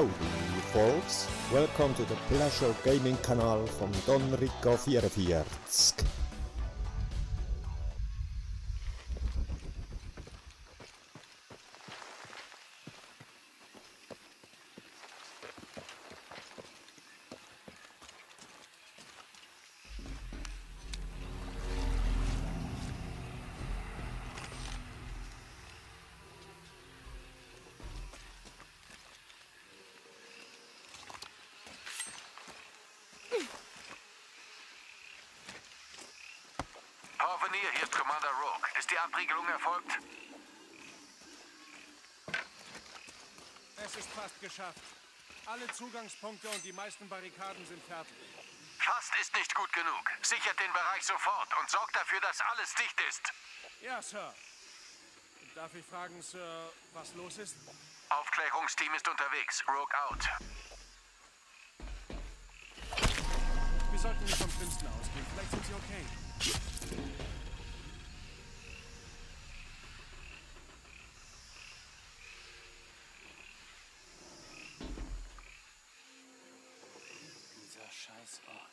Howdy, folks. Welcome to the Pleasure Gaming Kanal from Don Rico 44. Porvenir, hier ist Commander Rogue. Ist die Abriegelung erfolgt? Es ist fast geschafft. Alle Zugangspunkte und die meisten Barrikaden sind fertig. Fast ist nicht gut genug. Sichert den Bereich sofort und sorgt dafür, dass alles dicht ist. Ja, Sir. Darf ich fragen, Sir, was los ist? Aufklärungsteam ist unterwegs. Rogue out. Wir sollten nicht vom Schlimmsten ausgehen. Vielleicht sind Sie okay. Dieser scheiß Ort.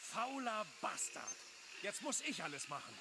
Fauler Bastard. Jetzt muss ich alles machen.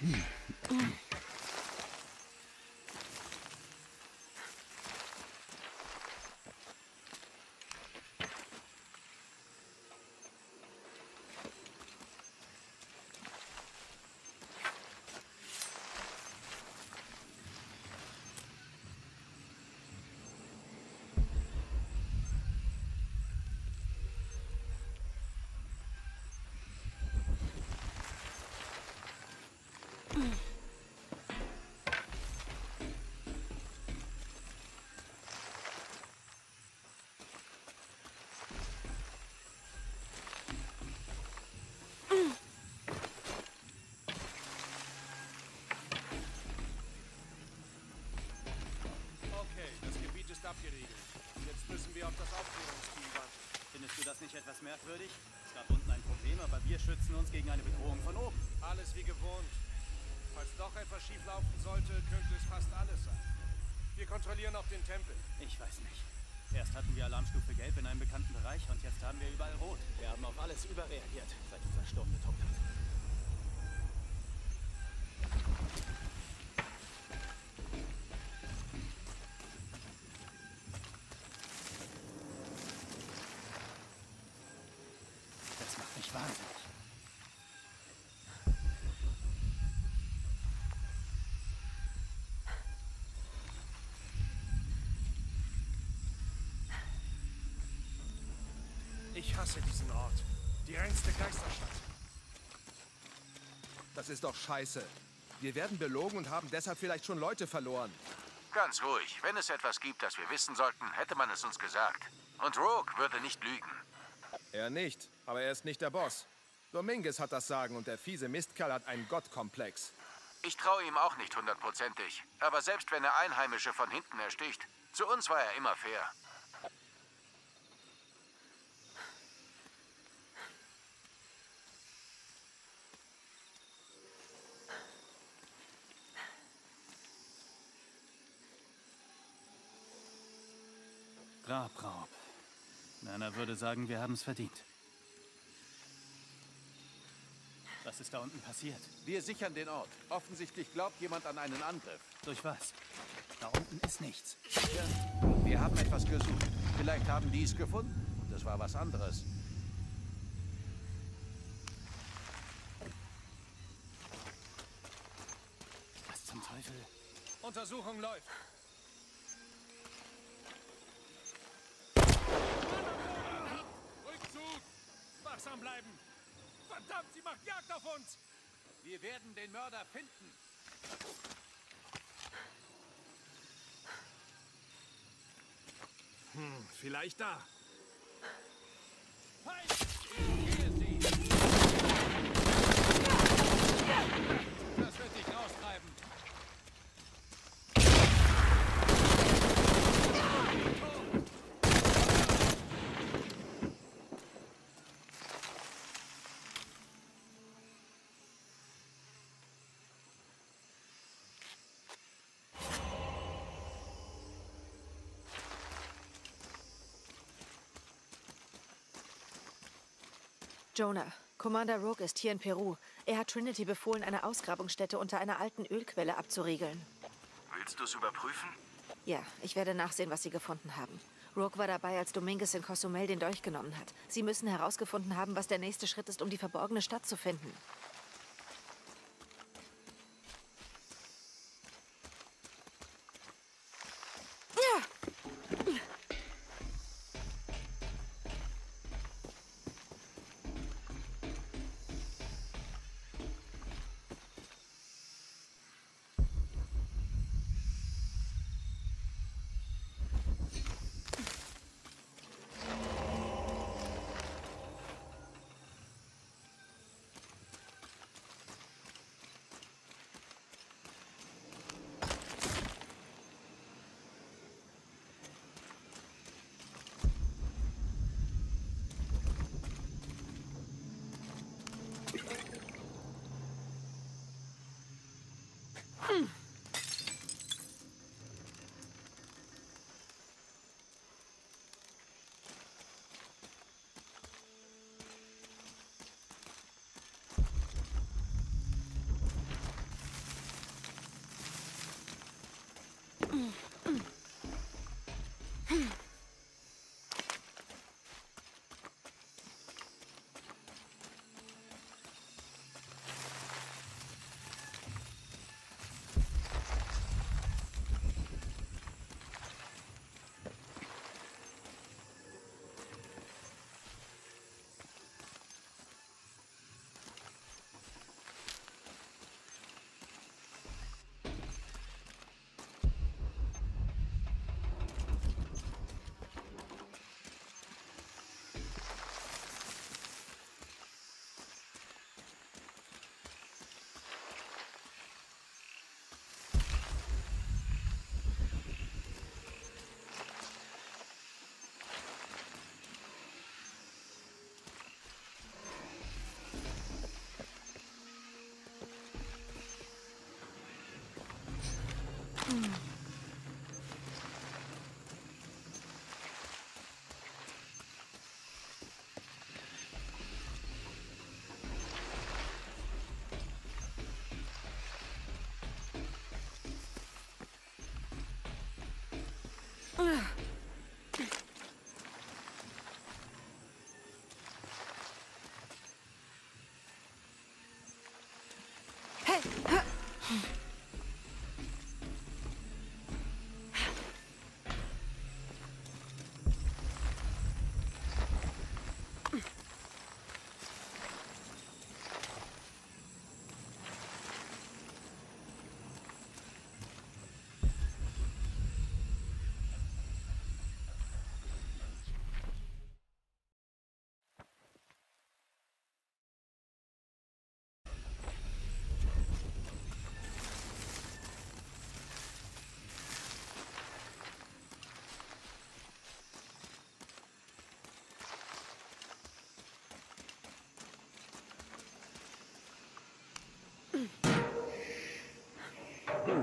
Hmm. Das Aufklärungsteam warten. Findest du das nicht etwas merkwürdig? Es gab unten ein Problem, aber wir schützen uns gegen eine Bedrohung von oben. Alles wie gewohnt. Falls doch etwas schieflaufen sollte, könnte es fast alles sein. Wir kontrollieren auch den Tempel. Ich weiß nicht. Erst hatten wir Alarmstufe Gelb in einem bekannten Bereich und jetzt haben wir überall Rot. Wir haben auf alles überreagiert, seit dieser Sturm getobt hat. Das macht mich wahnsinnig. Ich hasse diesen Ort. Die reinste Geisterstadt. Das ist doch scheiße. Wir werden belogen und haben deshalb vielleicht schon Leute verloren. Ganz ruhig. Wenn es etwas gibt, das wir wissen sollten, hätte man es uns gesagt. Und Rogue würde nicht lügen. Er nicht, aber er ist nicht der Boss. Dominguez hat das Sagen und der fiese Mistkerl hat einen Gottkomplex. Ich traue ihm auch nicht hundertprozentig. Aber selbst wenn er Einheimische von hinten ersticht, zu uns war er immer fair. Grabraub. Nana würde sagen, wir haben es verdient. Was ist da unten passiert? Wir sichern den Ort. Offensichtlich glaubt jemand an einen Angriff. Durch was? Da unten ist nichts. Wir haben etwas gesucht. Vielleicht haben die es gefunden. Und es war was anderes. Was zum Teufel? Untersuchung läuft. Wachsam bleiben! Verdammt, sie macht Jagd auf uns! Wir werden den Mörder finden. Vielleicht da. Das wird dich Jonah, Commander Rogue ist hier in Peru. Er hat Trinity befohlen, eine Ausgrabungsstätte unter einer alten Ölquelle abzuriegeln. Willst du es überprüfen? Ja, ich werde nachsehen, was Sie gefunden haben. Rogue war dabei, als Dominguez in Cozumel den Dolch genommen hat. Sie müssen herausgefunden haben, was der nächste Schritt ist, um die verborgene Stadt zu finden.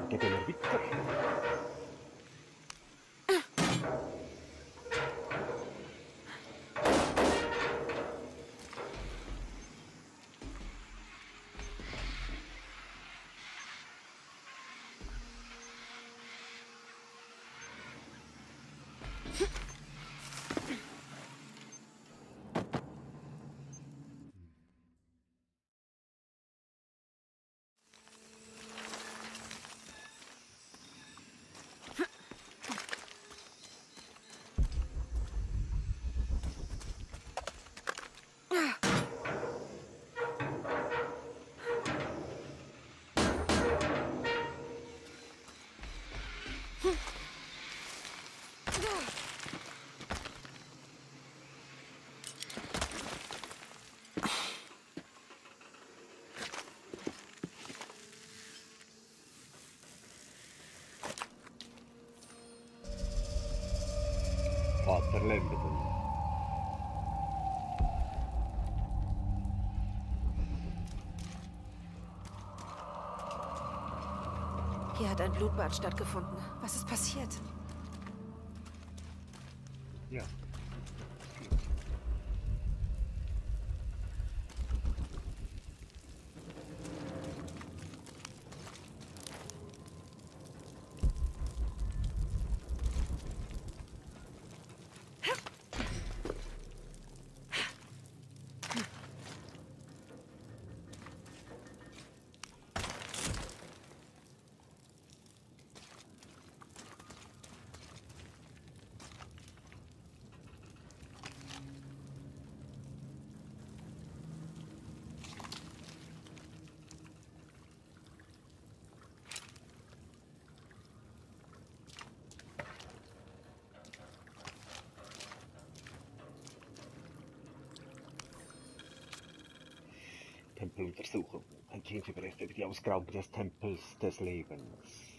開けてる。びっくり。Vater Lembeden. Hier hat ein Blutbad stattgefunden. Was ist passiert? Ja. Tempeluntersuchung. Ein Teamsüberreste über die Ausgrabung des Tempels des Lebens.